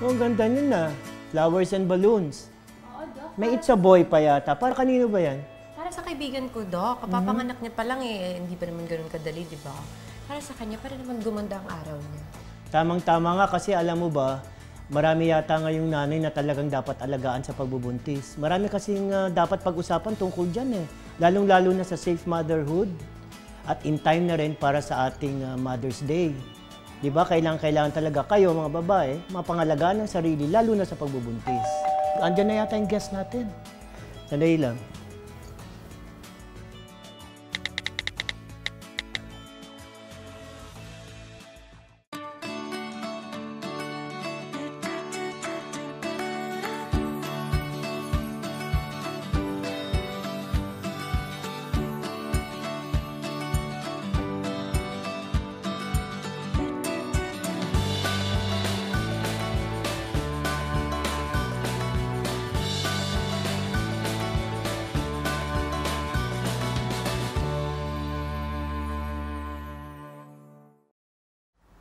Oh, ang ganda nun na. Flowers and balloons. Oo, Doc. May It's a Boy pa yata. Para kanino ba yan? Para sa kaibigan ko, Doc. Kapapanganak niya pa lang eh. Hindi pa naman ganun kadali, di ba? Para sa kanya, para naman gumanda ang araw niya. Tamang-tama nga kasi alam mo ba, marami yata ngayong nanay na talagang dapat alagaan sa pagbubuntis. Marami kasing ah, dapat pag-usapan tungkol dyan eh. Lalong-lalo na sa safe motherhood at in time na rin para sa ating ah, Mother's Day. Di ba? Kailangan-kailangan talaga kayo, mga babae, mapangalagaan ng sarili, lalo na sa pagbubuntis. Andyan na yata yung guest natin. Sandali lang.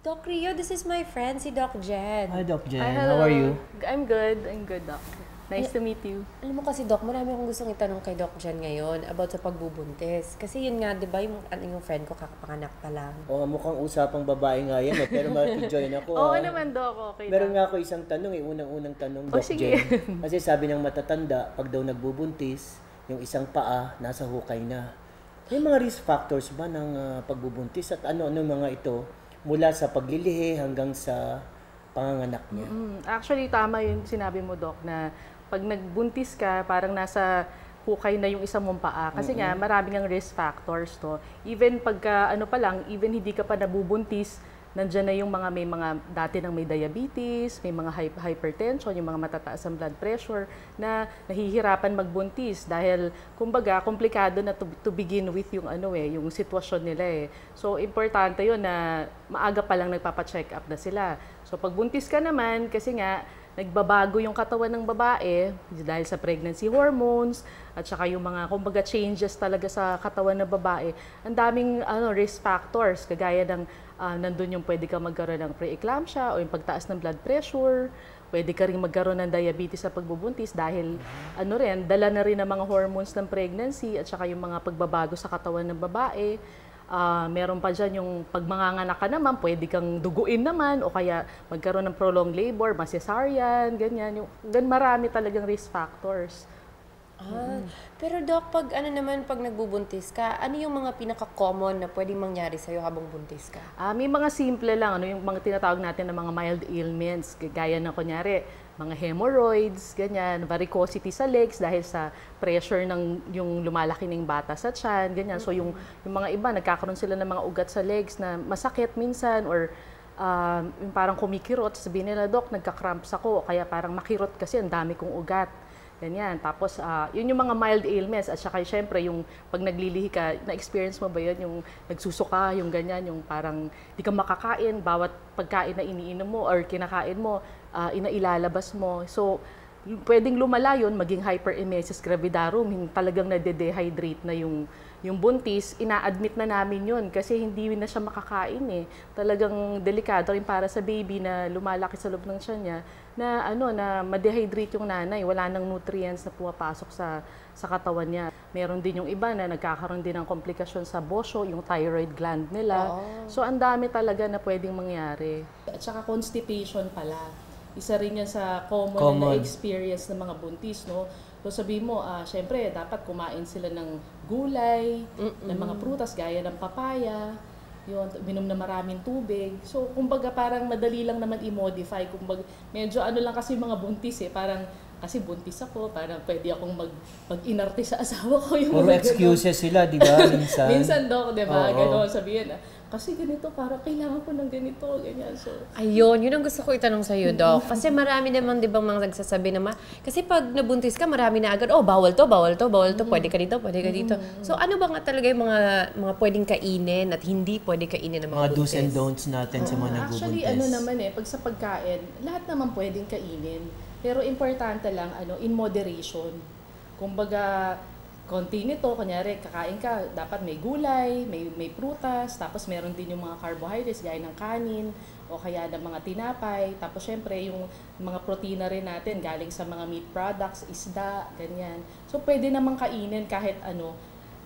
Doc Rio, this is my friend, si Doc Jen. Hi, Doc Jen. Hi, How hello. are you? I'm good. I'm good, Doc. Nice to meet you. Alam mo kasi, Doc, marami akong gustong itanong kay Doc Jen ngayon about sa pagbubuntis. Kasi yun nga, di ba, yung, ano, yung friend ko kakapanganak pa lang. Oh, mukhang usapang babae nga yan, eh, pero maki-join ako. Oo ah. naman, Doc. Okay Meron lang. nga ako isang tanong eh, unang-unang tanong, Oh, Doc sige. Jen. Kasi sabi ng matatanda, pag daw nagbubuntis, yung isang paa nasa hukay na. May mga risk factors ba ng ah, pagbubuntis at ano-ano mga ito mula sa paglilihi hanggang sa panganganak niya? Mm, actually, tama yung sinabi mo, Doc, na pag nagbuntis ka, parang nasa hukay na yung isang mong paa. Kasi nga, maraming ang risk factors to. Even pagka, ano pa lang, even hindi ka pa nabubuntis, nandyan na yung mga may mga dati nang may diabetes, may mga hy- hypertension, yung mga matataas ang blood pressure na nahihirapan magbuntis dahil kumbaga komplikado na to, to begin with yung ano eh, yung sitwasyon nila eh. So importante 'yon na maaga pa lang nagpapa-check up na sila. So pag buntis ka naman kasi nga nagbabago yung katawan ng babae dahil sa pregnancy hormones at saka yung mga kumbaga changes talaga sa katawan ng babae. Ang daming ano risk factors kagaya ng ah, nandun yung pwede ka magkaroon ng preeclampsia o yung pagtaas ng blood pressure, pwede ka rin magkaroon ng diabetes sa pagbubuntis dahil ano rin, dala na rin ng mga hormones ng pregnancy at saka yung mga pagbabago sa katawan ng babae. Ah, meron pa dyan yung pag ka naman, pwede kang duguin naman o kaya magkaroon ng prolonged labor, cesarean, ganyan. Yung, gan marami talagang risk factors. Ah, pero Doc, pag ano naman, pag nagbubuntis ka, ano yung mga pinaka-common na pwedeng mangyari sa'yo habang buntis ka? Ah, may mga simple lang, ano yung mga tinatawag natin na mga mild ailments, gaya ng kunyari, mga hemorrhoids, ganyan, varicosity sa legs dahil sa pressure ng yung lumalaki ng bata sa tiyan, ganyan. So yung yung mga iba nagkakaroon sila ng mga ugat sa legs na masakit minsan or um, yung parang kumikirot, sabihin nila, Dok, nagka-cramps ako, kaya parang makirot kasi ang dami kong ugat. Ganyan. Tapos, ah, yun yung mga mild ailments. At saka, syempre, yung pag naglilihi ka, na-experience mo ba yun? Yung nagsusuka, yung ganyan, yung parang di ka makakain, bawat pagkain na iniinom mo or kinakain mo, ah, inailalabas mo. So, pwedeng lumala yun, maging hyperemesis gravidarum, talagang nade-dehydrate na yung yung buntis, ina-admit na namin yun kasi hindi na siya makakain eh. Talagang delikado rin para sa baby na lumalaki sa loob ng tiyan niya na ano na ma-dehydrate yung nanay, wala nang nutrients na pumapasok sa sa katawan niya. Meron din yung iba na nagkakaroon din ng komplikasyon sa bosyo, yung thyroid gland nila. So ang dami talaga na pwedeng mangyari. At saka constipation pala. Isa rin yan sa common, Common. na experience ng mga buntis, no? So sabi mo, ah, syempre, dapat kumain sila ng gulay, ng mga prutas, gaya ng papaya, yun, minom na maraming tubig. So, kumbaga parang madali lang naman i-modify. Kumbaga, medyo ano lang kasi mga buntis eh, parang kasi buntis ako, parang pwede akong mag, mag-inarte sa asawa ko. Yung Puro excuses sila, di ba? Minsan. Minsan, Dok, di ba? Ganon, sabihin, ah, kasi ganito, parang kailangan ko ng ganito, ganyan. So, Ayun, yun ang gusto ko itanong sa'yo, Doc. Kasi marami naman, di ba, mga nagsasabi naman, kasi pag nabuntis ka, marami na agad, oh, bawal to, bawal to, bawal to, pwede ka dito, pwede ka dito. So, ano ba nga talaga yung mga, mga pwedeng kainin at hindi pwede kainin ng mga, Mga do's and don'ts natin sa mga nagbubuntis. Actually, ano naman eh, pag sa pagkain, lahat naman pwedeng kainin. Pero importante lang, ano, in moderation. Kumbaga, konti nito, kunyari, kakain ka, dapat may gulay, may, may prutas, tapos meron din yung mga carbohydrates, gaya ng kanin, o kaya ng mga tinapay. Tapos syempre yung mga protina rin natin galing sa mga meat products, isda, ganyan. So pwede namang kainin kahit ano.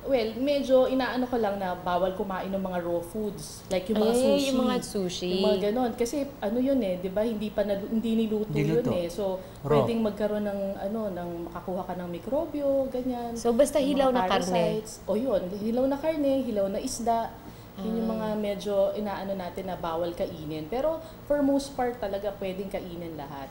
Well, medyo inaano ko lang na bawal kumain ng mga raw foods. Like yung mga Ay, sushi. yung mga sushi. Yung mga ganon. Kasi ano yun eh, di ba? Hindi pa na, hindi niluto Hindi yun eh. So, Raw. pwedeng magkaroon ng ano, ng makakuha ka ng mikrobyo, ganyan. So, basta Yung hilaw na karne. O yun, hilaw na karne, hilaw na isda. Yun yung Ah. mga medyo inaano natin na bawal kainin. Pero for most part talaga pwedeng kainin lahat.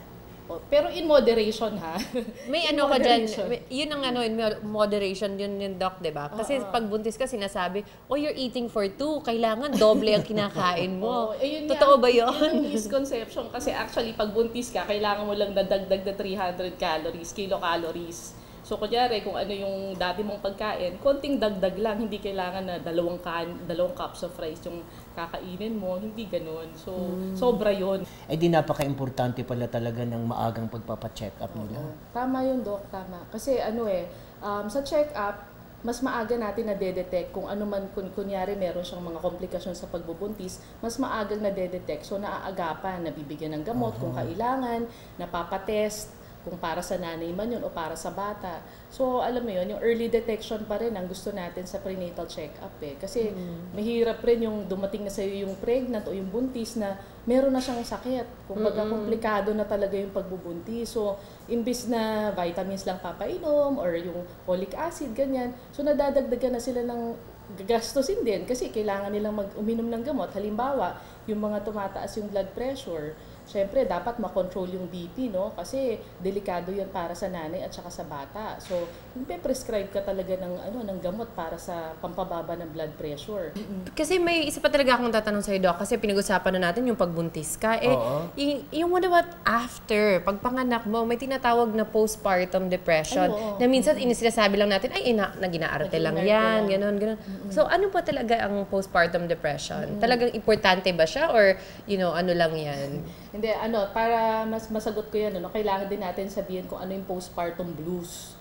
Pero in moderation ha. May In ano ka dyan, yun ang ano, in mo- moderation, yun yung doc, di ba? Kasi pag buntis ka, sinasabi, oh, you're eating for two, kailangan doble ang kinakain mo. Oo, eh, yun Totoo nga, ba yun? Yun ang misconception. Kasi actually, pag buntis ka, kailangan mo lang dadagdag na 300 calories, kilocalories. So, kunyari, kung ano yung dati mong pagkain, konting dagdag lang. Hindi kailangan na dalawang, kan, dalawang cups of rice yung kakainin mo. Hindi ganun. So, Hmm. sobra yun. Eh di napaka-importante pala talaga ng maagang pagpapacheck up nila. Tama yun, Doc. Tama. Kasi ano eh, um, sa check-up, mas maaga natin na detect kung ano man, kung kunyari meron siyang mga komplikasyon sa pagbubuntis, mas maagang na detect So naaagapan, nabibigyan ng gamot kung kailangan, napapatest kung para sa nanay man yun o para sa bata. So, alam mo yun, yung early detection pa rin ang gusto natin sa prenatal check-up eh. Kasi mahirap rin yung dumating na sa'yo yung pregnant o yung buntis na meron na siyang sakit. Kung baga komplikado na talaga yung pagbubuntis. So, imbis na vitamins lang papainom or yung folic acid, ganyan. So, nadadagdagan na sila ng gagastusin din kasi kailangan nilang mag-uminom ng gamot. Halimbawa, yung mga tumataas yung blood pressure, Siyempre, dapat makontrol yung BP, no? Kasi delikado yan para sa nanay at saka sa bata. So, prescribe ka talaga ng, ano, ng gamot para sa pampababa ng blood pressure. Kasi may isa pa talaga akong tatanong sa'yo, Doc, kasi pinag-usapan na natin yung pagbuntis ka. Eh, Oo. y- yung what about after, pagpanganak mo, may tinatawag na postpartum depression. Ay, oo. Na minsan, inisinasabi lang natin, ay, ina, nag-inaarte lang Nag-inaarte yan, lang. gano'n, gano'n. So, ano pa talaga ang postpartum depression? Talagang importante ba siya? Or, you know, ano lang yan? Hindi, ano, para mas masagot ko yan, ano, kailangan din natin sabihin kung ano yung postpartum blues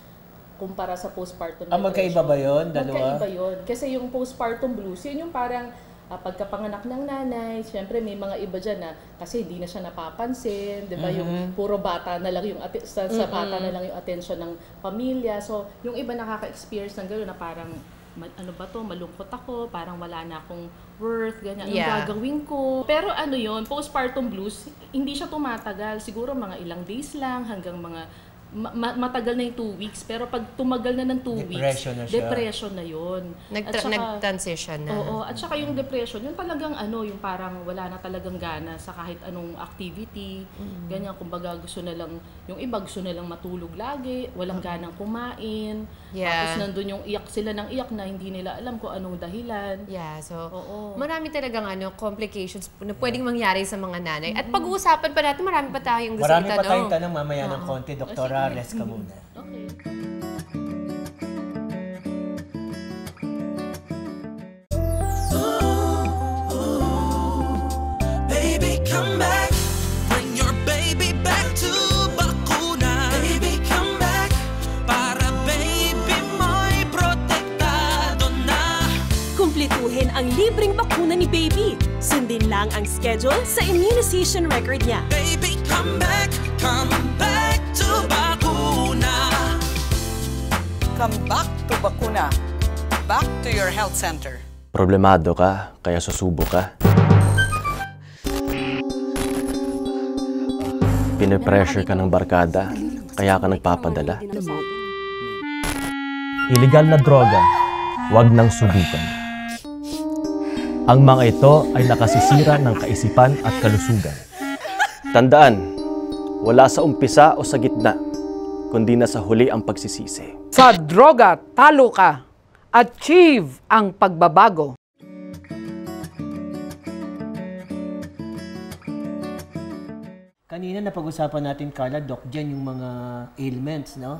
kumpara sa postpartum Ah, magkaiba ba yun? Dalawa? Magkaiba yun. Kasi yung postpartum blues, yun yung parang ah, pagkapanganak ng nanay, syempre may mga iba dyan na kasi hindi na siya napapansin, di ba? Yung puro bata na lang yung, ati- sa, sa bata na lang yung attention ng pamilya. So, yung iba nakaka-experience ng gano'n na parang ano ba to, malungkot ako, parang wala na akong worth, ganyan, anong Yeah. gagawin ko. Pero ano yon postpartum blues, hindi siya tumatagal. Siguro mga ilang days lang, hanggang mga ma- ma- matagal na yung two weeks. Pero pag tumagal na ng two Depression na weeks, siya. depression na yun. Nagtra- At saka- nag-transition na. Oo, at saka yung depression, yung talagang ano, yung parang wala na talagang gana sa kahit anong activity. Ganyan, kumbaga gusto na lang, yung iba gusto na lang matulog lagi, walang ganang kumain. Yeah. Tapos nandun yung iyak sila ng iyak na hindi nila alam kung anong dahilan. Yeah, so Oo. marami talagang ano complications na pwedeng mangyari sa mga nanay. At pag-uusapan pa natin, marami pa tayong gusto Marami pa itanong. tayong tanong mamaya ng konti. Doktora, rest ka muna. Okay. Lang ang schedule sa immunization record niya. Baby, come back. Come back to bakuna. Come back to Bakuna. Back to your health center. Problemado ka, kaya susubo ka. Pinipressure ka ng barkada, kaya ka nagpapadala. Illegal na droga, wag nang subukan. Ang mga ito ay nakasisira ng kaisipan at kalusugan. Tandaan, wala sa umpisa o sa gitna, kundi na sa huli ang pagsisisi. Sa droga, talo ka. Achieve ang pagbabago. Kanina napag-usapan natin, Carla, Doc, dyan yung mga ailments, no?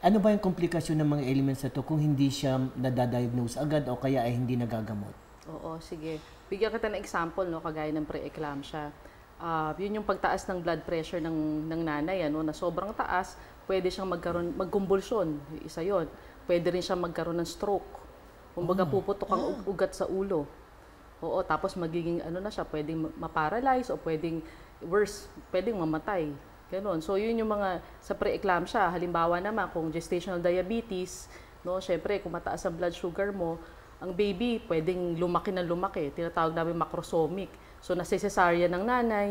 Ano ba yung komplikasyon ng mga ailments na to kung hindi siya nadadiagnose agad o kaya ay hindi nagagamot? Oo, sige. Bigyan kita ng example, no, kagaya ng pre-eclampsia. Ah, yun yung pagtaas ng blood pressure ng, ng nanay, ano, na sobrang taas, pwede siyang magkaroon, magkumbulsyon. Isa yon. Pwede rin siyang magkaroon ng stroke. Kumbaga puputok ang ug- ugat sa ulo. Oo, tapos magiging ano na siya, pwedeng ma- ma-paralyze o pwedeng worse, pwedeng mamatay. Ganon. So yun yung mga sa pre-eclampsia. Halimbawa naman kung gestational diabetes, no, syempre kung mataas ang blood sugar mo, ang baby pwedeng lumaki na lumaki. Tinatawag namin macrosomic. So nasa-cesarean ng nanay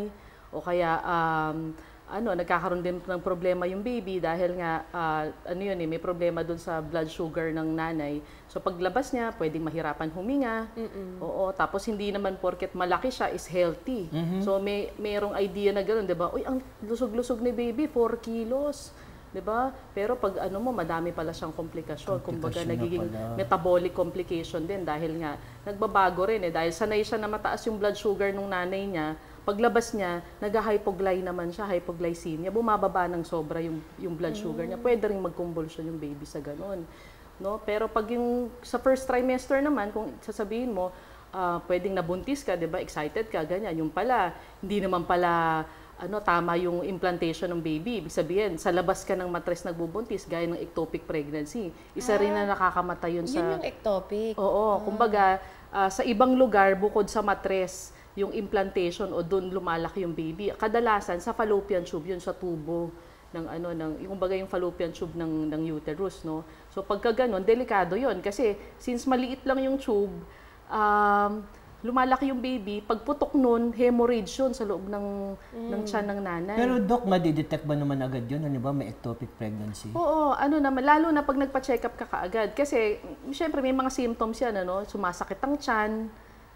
o kaya um, ano, nagkakaroon din ng problema yung baby dahil nga, ah, ano yun eh, may problema dun sa blood sugar ng nanay. So paglabas niya, pwedeng mahirapan huminga. Oo, tapos hindi naman porket malaki siya is healthy. So may mayroong idea na gano'n, 'di ba? Uy, ang lusog-lusog ni baby, 4 kilos. 'Di ba? Pero pag ano mo, madami pala siyang komplikasyon. Kumbaga na nagiging pala. metabolic complication din dahil nga nagbabago rin eh. Dahil sanay siya na mataas yung blood sugar ng nanay niya. Paglabas niya nag-hypogly naman siya hypoglycemia. Bumababa ng sobra yung yung blood sugar niya. Pwede ring magconvulsion yung baby sa ganun no? Pero pag yung sa first trimester naman kung sasabihin mo ah, pwedeng nabuntis ka 'di ba excited ka ganyan. Yung pala hindi naman pala ano tama yung implantation ng baby ibig sabihin sa labas ka ng matres nagbubuntis gaya ng ectopic pregnancy isa rin na nakakamatay yun sa Yun yung ectopic. Oo, kumbaga ah, sa ibang lugar bukod sa matres, yung implantation o doon lumalaki yung baby. Kadalasan sa fallopian tube yun sa tubo ng ano ng yung kumbaga yung fallopian tube ng ng uterus, no. So pagka ganun, delikado 'yon kasi since maliit lang yung tube, um, lumalaki yung baby, pagputok nun, hemorrhage yun sa loob ng ng tiyan ng nanay. Pero Doc, madidetect ba naman agad yun? Ano ba, may ectopic pregnancy? Oo, ano naman, lalo na pag nagpa-check up ka kaagad. Kasi, syempre, may mga symptoms yan, ano, sumasakit ang tiyan,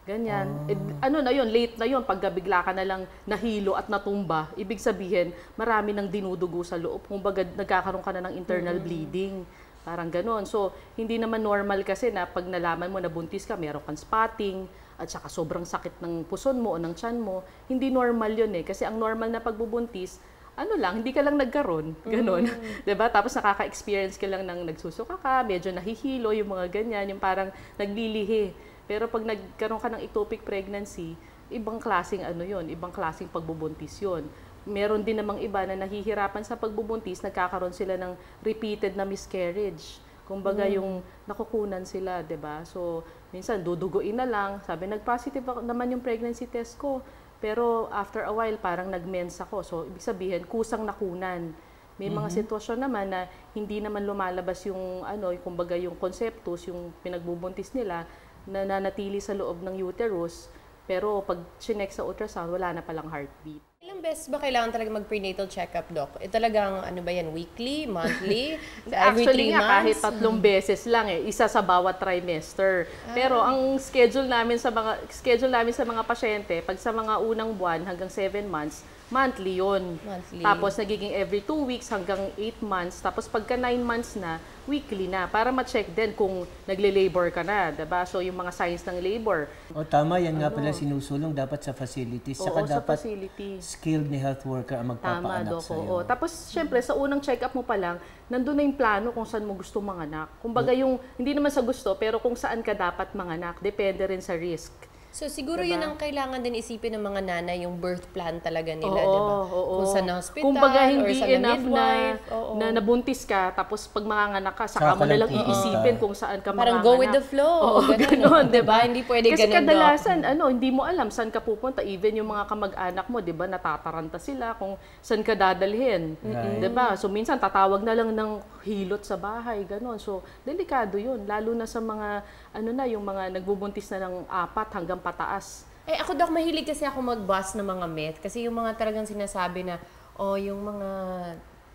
ganyan. Eh, ano na yun, late na yun, pag bigla ka na lang nahilo at natumba, ibig sabihin, marami nang dinudugo sa loob. Kung baga, nagkakaroon ka na ng internal bleeding. Parang ganon. So, hindi naman normal kasi na pag nalaman mo na buntis ka, meron kang spotting, at saka sobrang sakit ng puson mo o ng tiyan mo. Hindi normal yun eh. Kasi ang normal na pagbubuntis, ano lang, hindi ka lang nagkaroon. Ganon. 'Di ba Tapos nakaka-experience ka lang ng nagsusuka ka, medyo nahihilo, yung mga ganyan, yung parang naglilihi. Pero pag nagkaroon ka ng ectopic pregnancy, ibang klaseng ano yon ibang klaseng pagbubuntis yon Meron din namang iba na nahihirapan sa pagbubuntis, nagkakaroon sila ng repeated na miscarriage. Kumbaga yung nakukunan sila, 'di ba? So, minsan duduguin na lang. Sabi nag-positive ako- naman yung pregnancy test ko. Pero after a while parang nag-mens ako. So, ibig sabihin kusang nakunan. May mga sitwasyon naman na hindi naman lumalabas yung ano, yung kumbaga yung conceptus, yung pinagbubuntis nila na nanatili sa loob ng uterus. Pero pag chinek sa ultrasound, wala na palang heartbeat. Ilang beses ba kailangan talaga mag-prenatal check-up, Doc? Eh talagang, ano ba yan, weekly, monthly, every Actually three nga, kahit months? tatlong beses lang eh, isa sa bawat trimester. Pero ang schedule namin sa mga schedule namin sa mga pasyente, pag sa mga unang buwan hanggang 7 months, monthly yon. Monthly. Tapos nagiging every 2 weeks hanggang 8 months. Tapos pagka 9 months na, weekly na para ma-check din kung nagle-labor ka na, 'di ba? So yung mga signs ng labor. O tama, yan nga pala sinusulong dapat sa facilities. Oo, Saka sa dapat facility. skilled ni health worker ang Tama, magpapaanak Dok. sa'yo. Oo. Tapos, syempre, sa unang check-up mo pa lang, nandun na yung plano kung saan mo gusto manganak. Kumbaga, yung, hindi naman sa gusto, pero kung saan ka dapat manganak, depende rin sa risk. So siguro Diba? yun ang kailangan din isipin ng mga nanay, yung birth plan talaga nila, Oo, di ba? oo. Kung sa hospital Kumbaga, or hindi sa enough na, midwife. Oo. na nabuntis ka, tapos pag manganganak ka, saka mo na lang iisipin kung saan ka Parang manganganak. go with the flow. Oo, Ganun, ganun, no? di ba? Hindi pwede Kasi ganun, Doc. kadalasan, ano, hindi mo alam saan ka pupunta. Even yung mga kamag-anak mo, di ba, natataranta sila kung saan ka dadalhin. Di ba? So, minsan tatawag na lang ng hilot sa bahay, ganun. So, delikado yun. Lalo na sa mga, ano na, yung mga nagbubuntis na ng apat hanggang pataas. Eh ako Doc, mahilig kasi ako mag-bust ng mga myth. Kasi yung mga talagang sinasabi na, oh, yung mga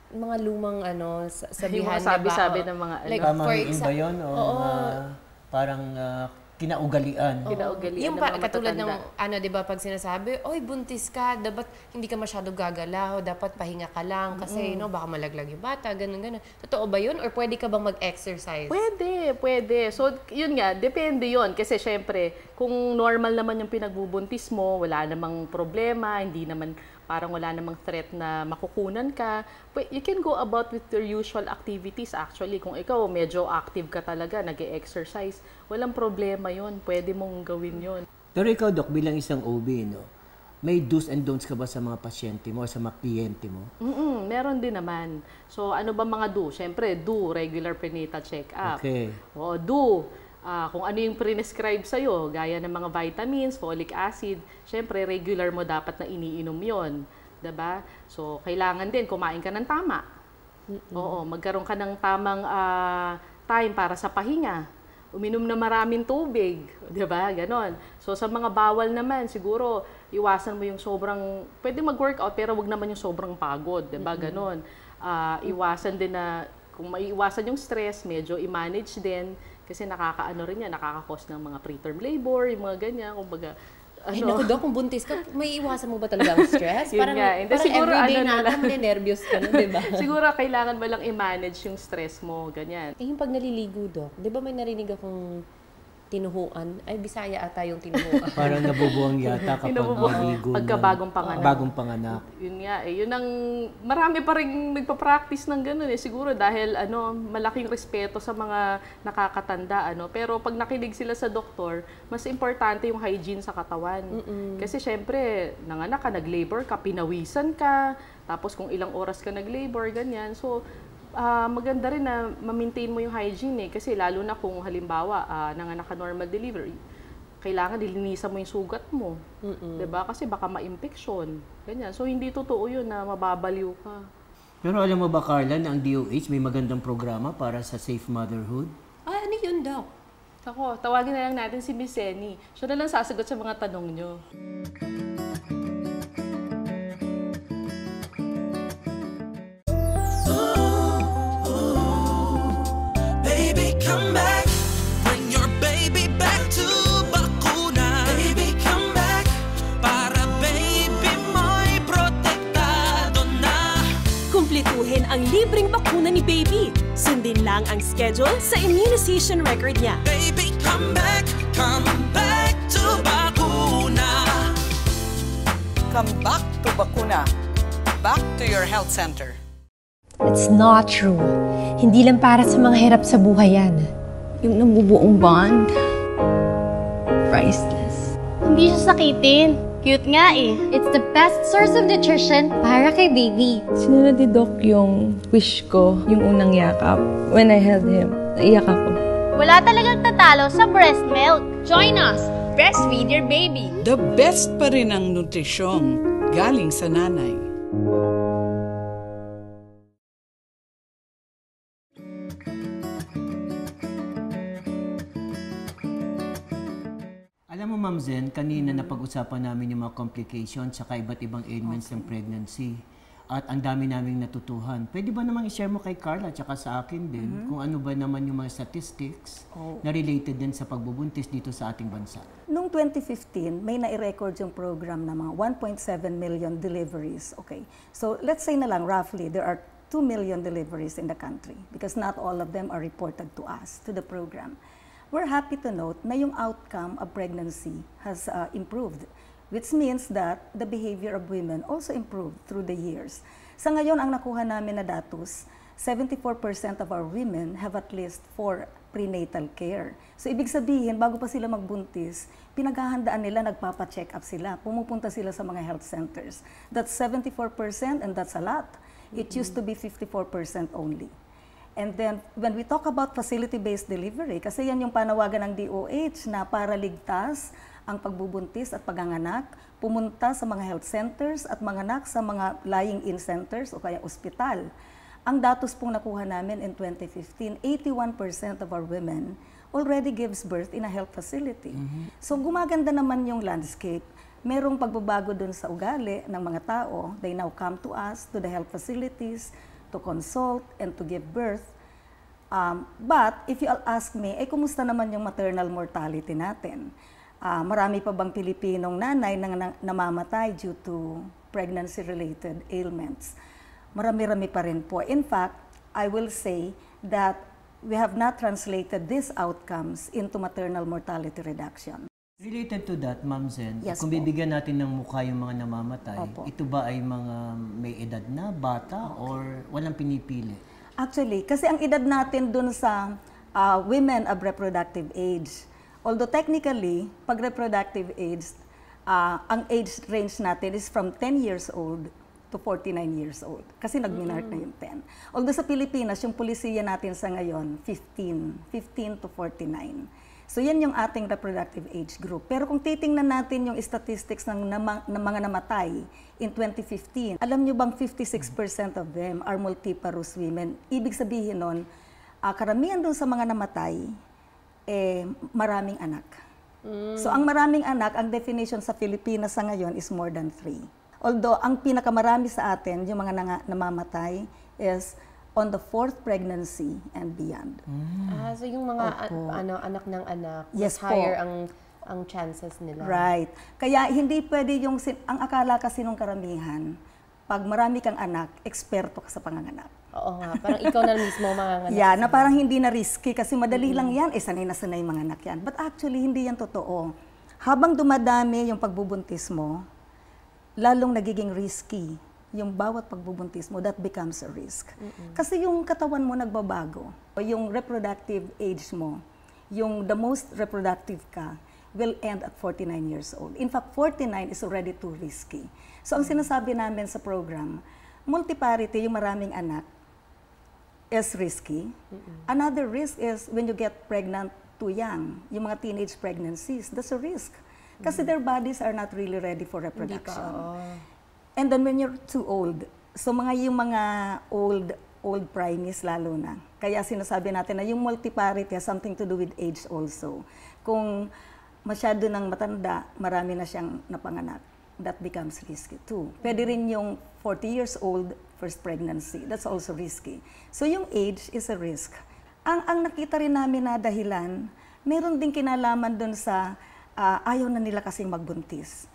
mga lumang ano, sa- sabihan mga na ba, sabi-sabi oh, ng mga ano. like, Tama for rin ba exa- yun? O Oo. mga parang ah, kinaugalian? Kinaugalian Yung ng pa, katulad ng, ano, di ba, pag sinasabi, oy, buntis ka, dapat hindi ka masyado gagalaw, dapat pahinga ka lang, kasi, no, baka malaglag yung bata, ganun, ganun. Totoo ba yun? Or pwede ka bang mag-exercise? Pwede, pwede. So, yun nga, depende yun. Kasi syempre, kung normal naman yung pinagbubuntis mo, wala namang problema, hindi naman, parang wala namang threat na makukunan ka, pwe- you can go about with your usual activities actually. Kung ikaw medyo active ka talaga, nag exercise walang problema yun. Pwede mong gawin yun. Pero ikaw, Doc, bilang isang OB, no, may do's and don'ts ka ba sa mga pasyente mo o sa mga kliyente mo? Mm meron din naman. So, ano ba mga do? Syempre, do regular prenatal check-up. Okay. Oo, do ah, kung ano yung prescribe sa'yo, gaya ng mga vitamins, folic acid, syempre regular mo dapat na iniinom yon 'di ba? So, kailangan din kumain ka ng tama. Oo, magkaroon ka ng tamang ah, time para sa pahinga. Uminom na maraming tubig, 'di ba? Ganon. So sa mga bawal naman, siguro iwasan mo yung sobrang pwede mag-workout pero wag naman yung sobrang pagod, 'di ba? Ganon. Ah, iwasan din na kung maiiwasan yung stress, medyo i-manage din kasi nakakaano rin yan, nakaka-cause ng mga preterm labor, yung mga ganyan, kumbaga Ay, ano, naku, Dok, kung buntis ka, may iwasan mo ba talaga ang stress? Yun parang, nga, hindi, parang siguro everyday ano na na nervous ka na, di ba? siguro kailangan mo lang i-manage yung stress mo, ganyan. Eh, yung pag naliligo, Dok, di ba may narinig akong tinuhuan? Ay, Bisaya ata yung tinuhuan. Parang nabubuwang yata kapag maligo. Pagkabagong panganak. Bagong panganak. Yun nga eh, yun ang marami pa rin nagpa-practice ng ganun eh. Siguro dahil ano, malaking respeto sa mga nakakatanda ano. Pero pag nakinig sila sa doktor, mas importante yung hygiene sa katawan. Kasi syempre, nanganak ka, nag-labor ka, pinawisan ka, tapos kung ilang oras ka nag-labor, ganyan. So, ah, maganda rin na ma-maintain mo yung hygiene eh. Kasi lalo na kung halimbawa, ah, nanganak ka normal delivery, kailangan dilinisan mo yung sugat mo. 'Di ba? Kasi baka ma-infection. Ganyan. So hindi totoo 'yun na mababaliw ka. Pero alam mo ba, Carla, na ang DOH may magandang programa para sa safe motherhood? ah, ano yun, Dok? Ako, tawagin na lang natin si Miss Jenny. Siya na lang sasagot sa mga tanong nyo. Baby, ang libreng bakuna ni Baby. Sundin lang ang schedule sa immunization record niya. Baby, come back. Come back to bakuna. Come back to Bakuna. Back to your health center. It's not true. Hindi lang para sa mga hirap sa buhay yan. Yung nabubuong bond. Priceless. Hindi siya sakitin. Cute nga eh. It's the best source of nutrition para kay baby. Sinunod ni Doc yung wish ko, yung unang yakap. When I held him, naiyak ako. Wala talagang tatalo sa breast milk. Join us. Breastfeed your baby. The best pa rin ang nutrisyon galing sa nanay. Ma'am Zen, kanina napag-usapan namin yung mga complications sa iba't ibang ailments ng pregnancy. At ang dami naming natutuhan. Pwede ba namang i-share mo kay Carla at sa akin din kung ano ba naman yung mga statistics na related din sa pagbubuntis dito sa ating bansa? Noong 2015, may nai-record yung program na mga 1.7 million deliveries. Okay. So let's say na lang roughly there are 2 million deliveries in the country because not all of them are reported to us, to the program. We're happy to note na yung outcome of pregnancy has uh, improved, which means that the behavior of women also improved through the years. Sa ngayon, ang nakuha namin na datos, 74% of our women have at least four prenatal care. So, ibig sabihin, bago pa sila magbuntis, pinaghahandaan nila, nagpapa-check up sila, pumupunta sila sa mga health centers. That's 74% and that's a lot. It used to be 54% only. And then, when we talk about facility-based delivery, kasi yan yung panawagan ng DOH na para ligtas ang pagbubuntis at paganganak, pumunta sa mga health centers at manganak sa mga lying-in centers o kaya ospital. Ang datos pong nakuha namin in 2015, 81% of our women already gives birth in a health facility. So gumaganda naman yung landscape. Merong pagbabago dun sa ugali ng mga tao. They now come to us, to the health facilities, to consult and to give birth. Um, but if you ask me, eh kumusta naman yung maternal mortality natin? Ah, marami pa bang Pilipinong nanay na, na namamatay due to pregnancy-related ailments? Marami-rami pa rin po. In fact, I will say that we have not translated these outcomes into maternal mortality reduction. Related to that, Ma'am Zen, Yes kung po. bibigyan natin ng mukha yung mga namamatay, Opo. ito ba ay mga may edad na, bata, or walang pinipili? Actually, kasi ang edad natin dun sa ah, women of reproductive age, although technically, pag reproductive age, ah, ang age range natin is from 10 years old to 49 years old. Kasi nag-minark na yung 10. Although sa Pilipinas, yung polisiya natin sa ngayon, 15, 15 to 49. So yan yung ating reproductive age group. Pero kung titingnan natin yung statistics ng, nama- ng mga namatay in 2015, alam nyo bang 56% of them are multiparous women? Ibig sabihin nun, ah, karamihan dun sa mga namatay, eh, maraming anak. So ang maraming anak, ang definition sa Pilipinas sa ngayon is more than three. Although ang pinakamarami sa atin, yung mga nanga- namamatay, is on the fourth pregnancy and beyond. Ah, so yung mga Opo. ano anak ng anak, Yes mas po. higher ang ang chances nila. Right. Kaya hindi pwede yung, sin- ang akala kasi nung karamihan, pag marami kang anak, eksperto ka sa panganganak. Oo nga, parang ikaw na mismo mga Yeah, na parang hindi na risky kasi madali lang yan, eh sanay na sanay mga anak yan. But actually, hindi yan totoo. Habang dumadami yung pagbubuntis mo, lalong nagiging risky yung bawat pagbubuntis mo, that becomes a risk. Kasi yung katawan mo nagbabago, yung reproductive age mo, yung the most reproductive ka, will end at 49 years old. In fact, 49 is already too risky. So ang sinasabi namin sa program, multiparity, yung maraming anak, is risky. Another risk is when you get pregnant too young, yung mga teenage pregnancies, that's a risk. Kasi their bodies are not really ready for Hindi pa, reproduction. And then when you're too old, so mga yung mga old old primees lalo na. Kaya sinasabi natin na yung multiparity has something to do with age also. Kung masyado nang matanda, marami na siyang napanganak. That becomes risky too. Pwede rin yung 40 years old, first pregnancy. That's also risky. So yung age is a risk. Ang, ang nakita rin namin na dahilan, meron din kinalaman dun sa ah, ayaw na nila kasing magbuntis.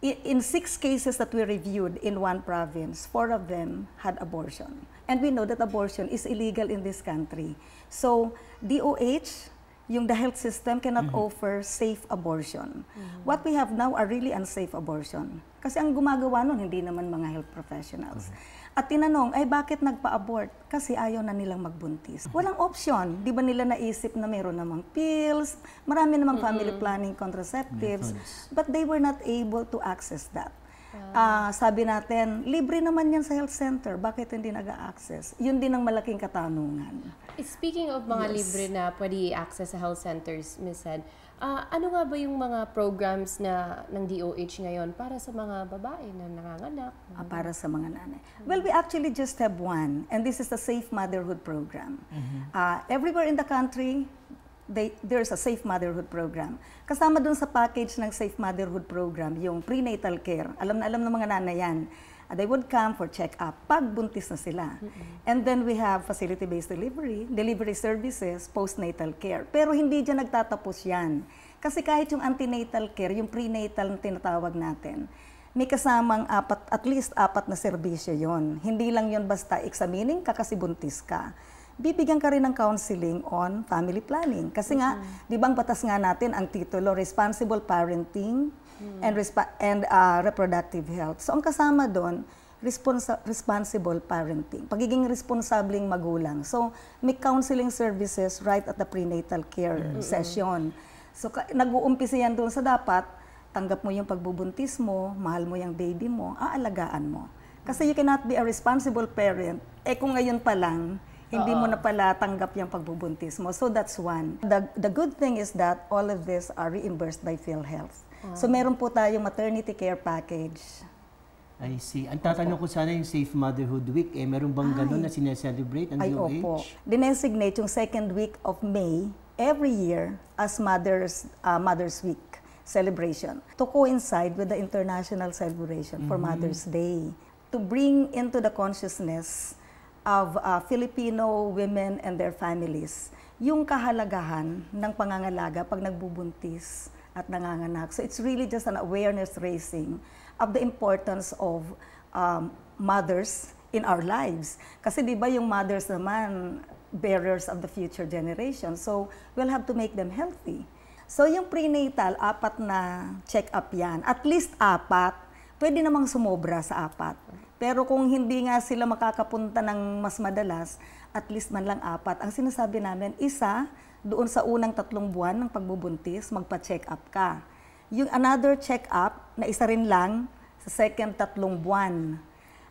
In six cases that we reviewed in one province, four of them had abortion. And we know that abortion is illegal in this country. So, DOH, yung the health system cannot offer safe abortion. What we have now are really unsafe abortion. Kasi ang gumagawa nun, hindi naman mga health professionals. At tinanong, ay bakit nagpa-abort? Kasi ayaw na nilang magbuntis. Walang option. Di ba nila naisip na meron namang pills, marami namang family planning contraceptives, but they were not able to access that. Ah, sabi natin, libre naman yan sa health center. Bakit hindi nag-access? Yun din ang malaking katanungan. Speaking of mga Yes. libre na pwede i-access sa health centers, Ms. Ed, ah, ano nga ba yung mga programs na ng DOH ngayon para sa mga babae na nanganganak? Ah, para sa mga nanay. Well, we actually just have one, and this is the Safe Motherhood Program. Ah, everywhere in the country, they, there's a Safe Motherhood Program. Kasama dun sa package ng Safe Motherhood Program, yung prenatal care. Alam na alam ng mga nanay yan. Ah, they would come for check-up pag buntis na sila. And then we have facility-based delivery, delivery services, postnatal care. Pero hindi dyan nagtatapos yan. Kasi kahit yung antenatal care, yung prenatal na tinatawag natin, may kasamang apat, at least apat na serbisyo yon. Hindi lang yon basta examining ka kasi buntis ka. Bibigyan ka rin ng counseling on family planning. Kasi nga, di ba ang batas nga natin, ang titulo, responsible parenting and, respa- and uh, reproductive health. So ang kasama doon, responsa- responsible parenting, pagiging responsabling magulang. So may counseling services right at the prenatal care session. So ka- nag-uumpisa yan doon sa dapat, tanggap mo yung pagbubuntis mo, mahal mo yung baby mo, aalagaan mo. Kasi you cannot be a responsible parent, eh kung ngayon pa lang, hindi mo na pala tanggap yung pagbubuntis mo. So that's one. The, the good thing is that all of this are reimbursed by PhilHealth. So meron po tayong maternity care package. I see. Ang tatanong ko sana yung Safe Motherhood Week, eh, meron bang ganun na sineselebrate ang Ay, DOH? opo. Dinesignate yung second week of May every year as Mother's, uh, Mother's Week celebration to coincide with the international celebration for Mother's Day. To bring into the consciousness of uh, Filipino women and their families yung kahalagahan ng pangangalaga pag nagbubuntis at nanganganak. So it's really just an awareness raising of the importance of um, mothers in our lives. Kasi di ba yung mothers naman, bearers of the future generation. So we'll have to make them healthy. So yung prenatal, apat na check-up yan. At least apat. Pwede namang sumobra sa apat. Pero kung hindi nga sila makakapunta ng mas madalas, at least man lang apat. Ang sinasabi namin, isa, doon sa unang tatlong buwan ng pagbubuntis, magpa-check up ka. Yung another check up, na isa rin lang sa second tatlong buwan.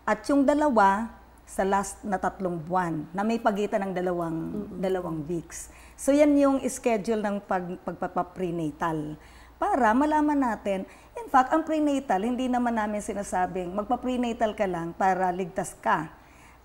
At yung dalawa, sa last na tatlong buwan na may pagitan ng dalawang dalawang weeks. So yan yung schedule ng pag, pagpapaprenatal para malaman natin. In fact, ang prenatal, hindi naman namin sinasabing magpa-prenatal ka lang para ligtas ka.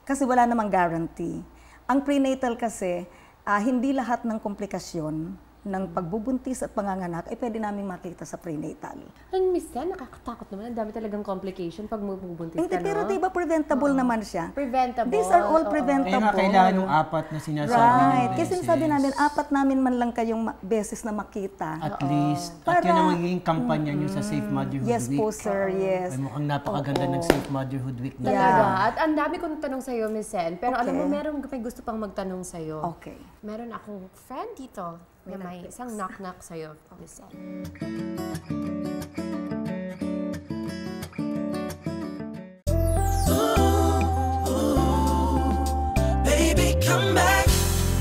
Kasi wala namang guarantee. Ang prenatal kasi, ah, hindi lahat ng komplikasyon ng pagbubuntis at panganganak ay pwede namin makita sa prenatal. Ang minsan, nakakatakot naman. Ang dami talagang complication pag mabubuntis Hindi, ka, pero no? di ba preventable naman siya? Preventable. These are all oo. preventable. Kaya nga kailangan yung apat na sinasabi Right. Kasi beses. sabi namin, apat namin man lang kayong ma- beses na makita. At least. At Para- yun ang magiging kampanya niyo sa Safe Motherhood Yes Week. po, sir. Yes. Ay, mukhang napakaganda Oo. ng Safe Motherhood Week niyo. Talaga. At ang dami kong tanong sa'yo, Miss Sen. Pero alam mo, Okay. meron may gusto pang magtanong sa'yo. Okay. Meron akong friend dito na may isang knock-knock sa'yo. Baby, come back.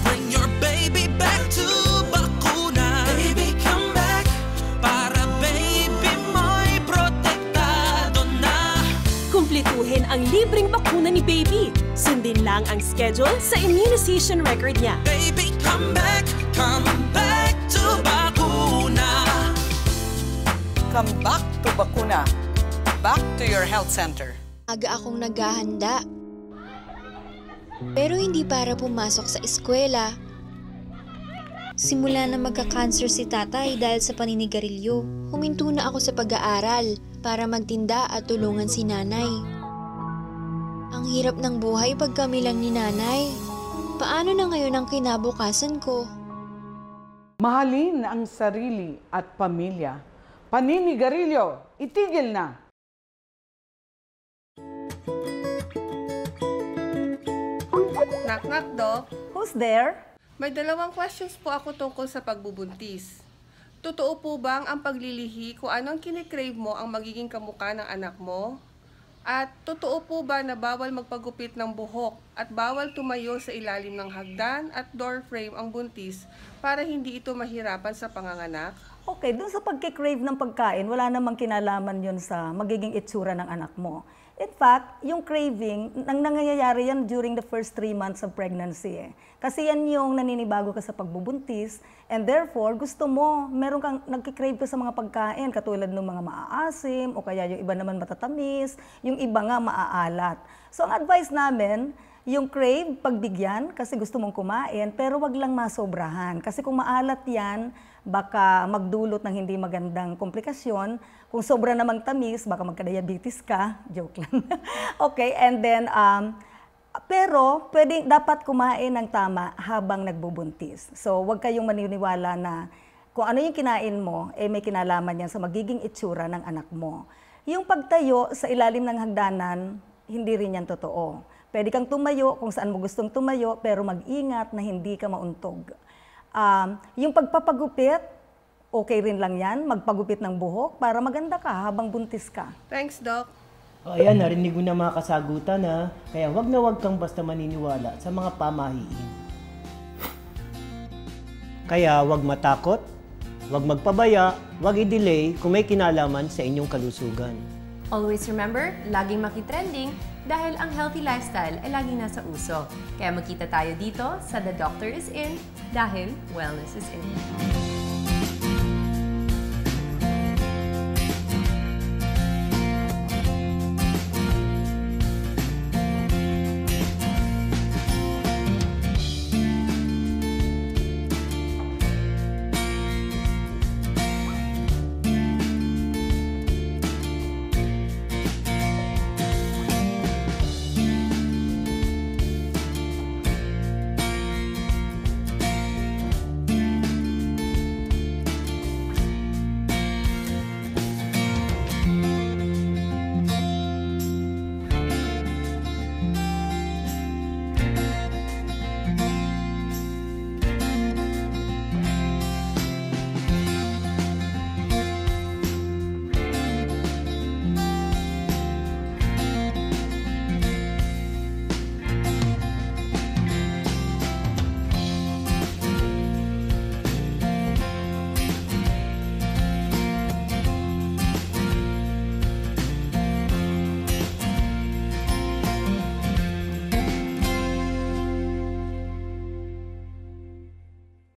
Bring your baby back to bakuna. Baby, come back. Para baby mo'y protektado na. Kumpletuhin ang libreng bakuna ni Baby. Sundin lang ang schedule sa immunization record niya. Baby. Come back Bakuna. Back to your health center. Aga akong naghahanda. Pero hindi para pumasok sa eskwela. Simula na magka-cancer si tatay dahil sa paninigarilyo, huminto na ako sa pag-aaral para magtinda at tulungan si nanay. Ang hirap ng buhay pag kami lang ni nanay. Paano na ngayon ang kinabukasan ko? Mahalin ang sarili at pamilya. Paninigarilyo, itigil na! Knock knock, Doc. Who's there? May dalawang questions po ako tungkol sa pagbubuntis. Totoo po bang ang paglilihi kung anong kinikrave mo ang magiging kamukha ng anak mo? At totoo po ba na bawal magpagupit ng buhok at bawal tumayo sa ilalim ng hagdan at door frame ang buntis para hindi ito mahirapan sa panganganak? Okay, dun sa pagkikrave ng pagkain, wala namang kinalaman yun sa magiging itsura ng anak mo. In fact, yung craving, nang nangyayari yan during the first three months of pregnancy. Eh. Kasi yan yung naninibago ka sa pagbubuntis and therefore gusto mo, meron kang nagkikrave ka sa mga pagkain katulad ng mga maaasim o kaya yung iba naman matatamis, yung iba nga maaalat. So ang advice namin, yung crave, pagbigyan kasi gusto mong kumain, pero wag lang masobrahan. Kasi kung maalat yan, baka magdulot ng hindi magandang komplikasyon. Kung sobra namang tamis, baka magka-diabetes ka. Joke lang. okay, and then, um, pero pwede, dapat kumain ng tama habang nagbubuntis. So, wag kayong maniniwala na kung ano yung kinain mo, eh may kinalaman yan sa magiging itsura ng anak mo. Yung pagtayo sa ilalim ng hagdanan, hindi rin yan totoo. Pwede kang tumayo kung saan mo gustong tumayo, pero mag-ingat na hindi ka mauntog. Um, yung pagpapagupit, okay rin lang yan, magpagupit ng buhok para maganda ka habang buntis ka. Thanks, Doc. O, ayan, narinig mo na mga kasagutan ha. Kaya wag na wag kang basta maniniwala sa mga pamahiin. Kaya wag matakot, wag magpabaya, wag i-delay kung may kinalaman sa inyong kalusugan. Always remember, laging makitrending dahil ang healthy lifestyle ay laging nasa uso. Kaya magkita tayo dito sa The Doctor is In dahil wellness is in.